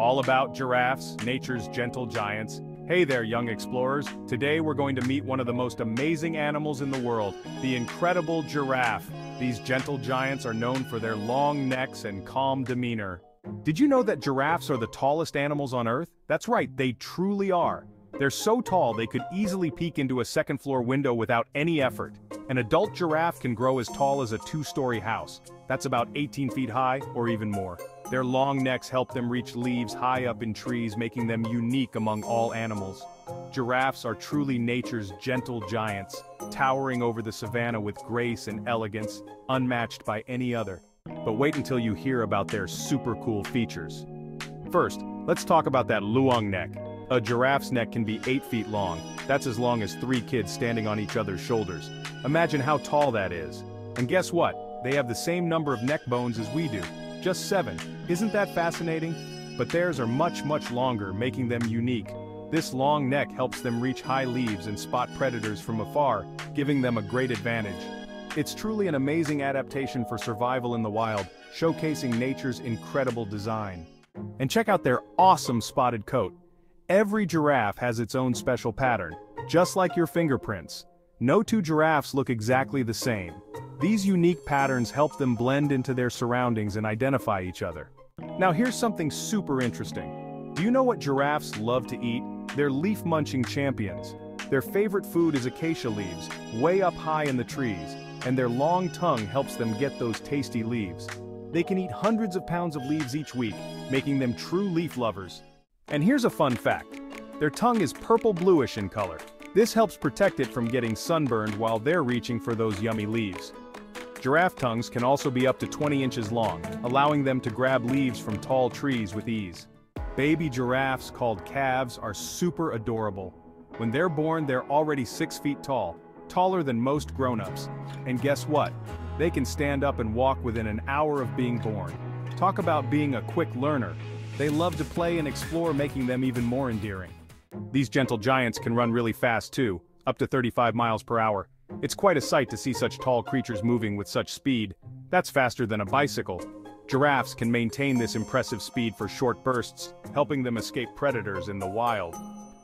all about giraffes, nature's gentle giants. Hey there, young explorers. Today we're going to meet one of the most amazing animals in the world, the incredible giraffe. These gentle giants are known for their long necks and calm demeanor. Did you know that giraffes are the tallest animals on Earth? That's right, they truly are. They're so tall they could easily peek into a second-floor window without any effort. An adult giraffe can grow as tall as a two-story house. That's about 18 feet high, or even more. Their long necks help them reach leaves high up in trees making them unique among all animals. Giraffes are truly nature's gentle giants, towering over the savanna with grace and elegance, unmatched by any other. But wait until you hear about their super cool features. First, let's talk about that luang neck. A giraffe's neck can be 8 feet long, that's as long as three kids standing on each other's shoulders. Imagine how tall that is. And guess what? They have the same number of neck bones as we do. Just 7. Isn't that fascinating? But theirs are much much longer, making them unique. This long neck helps them reach high leaves and spot predators from afar, giving them a great advantage. It's truly an amazing adaptation for survival in the wild, showcasing nature's incredible design. And check out their awesome spotted coat. Every giraffe has its own special pattern, just like your fingerprints. No two giraffes look exactly the same. These unique patterns help them blend into their surroundings and identify each other. Now here's something super interesting. Do you know what giraffes love to eat? They're leaf-munching champions. Their favorite food is acacia leaves, way up high in the trees, and their long tongue helps them get those tasty leaves. They can eat hundreds of pounds of leaves each week, making them true leaf lovers. And here's a fun fact. Their tongue is purple-bluish in color. This helps protect it from getting sunburned while they're reaching for those yummy leaves. Giraffe tongues can also be up to 20 inches long, allowing them to grab leaves from tall trees with ease. Baby giraffes, called calves, are super adorable. When they're born, they're already 6 feet tall, taller than most grown-ups. And guess what? They can stand up and walk within an hour of being born. Talk about being a quick learner. They love to play and explore making them even more endearing. These gentle giants can run really fast too, up to 35 miles per hour. It's quite a sight to see such tall creatures moving with such speed. That's faster than a bicycle. Giraffes can maintain this impressive speed for short bursts, helping them escape predators in the wild.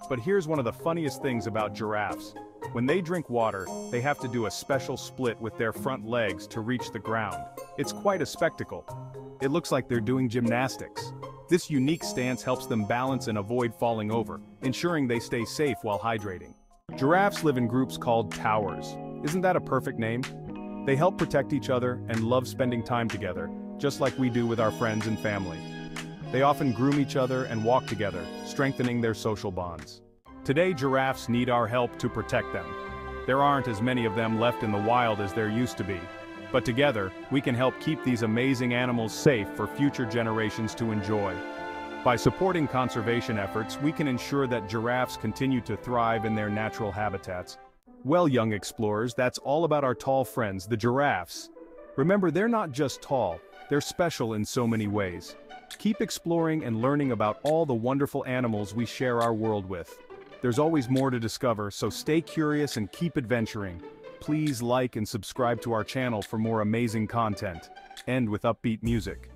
But here's one of the funniest things about giraffes. When they drink water, they have to do a special split with their front legs to reach the ground. It's quite a spectacle. It looks like they're doing gymnastics. This unique stance helps them balance and avoid falling over, ensuring they stay safe while hydrating. Giraffes live in groups called towers. Isn't that a perfect name? They help protect each other and love spending time together, just like we do with our friends and family. They often groom each other and walk together, strengthening their social bonds. Today giraffes need our help to protect them. There aren't as many of them left in the wild as there used to be, but together, we can help keep these amazing animals safe for future generations to enjoy. By supporting conservation efforts, we can ensure that giraffes continue to thrive in their natural habitats. Well, young explorers, that's all about our tall friends, the giraffes. Remember, they're not just tall, they're special in so many ways. Keep exploring and learning about all the wonderful animals we share our world with. There's always more to discover, so stay curious and keep adventuring. Please like and subscribe to our channel for more amazing content. End with upbeat music.